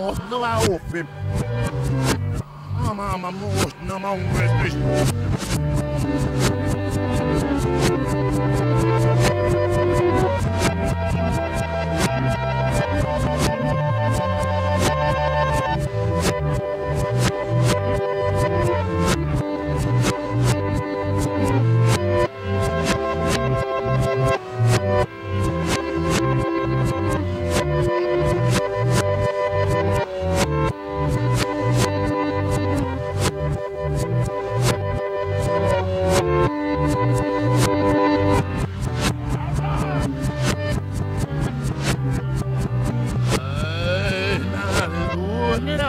morte não há open. Mama, mama, morte mama, há um respeito.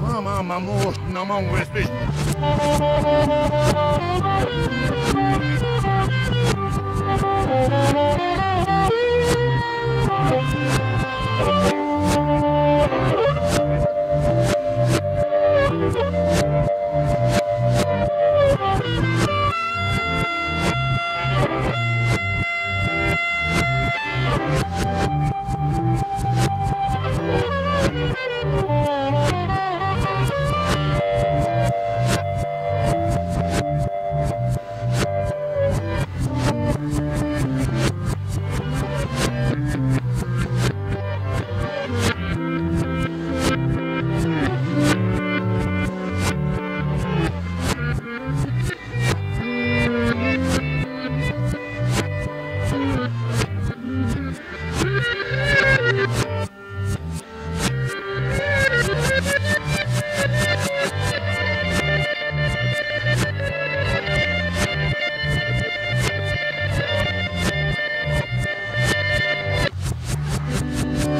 Mama, mamos, não mão,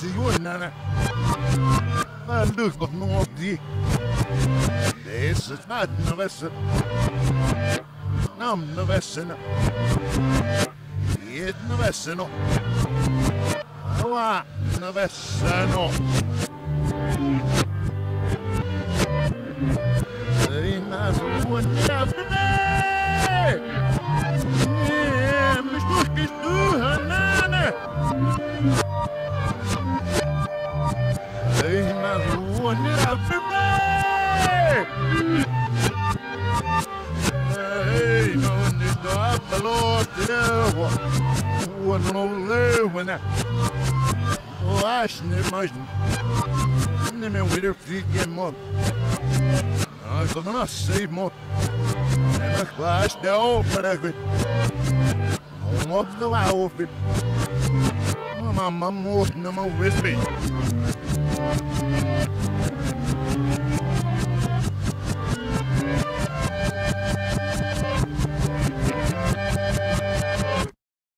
na rua, mira, bebê! É, mas dos pessoas, nada! Ei, na Nana. Look, no. Deze is een wessen. Né? Ashna. O Ashna, né, mas. Nem meu filho fica morto. Ai, ah, como eu nasci, morto. Nem meu clássico é né, o não é o filho. Mamãe morto, não é o.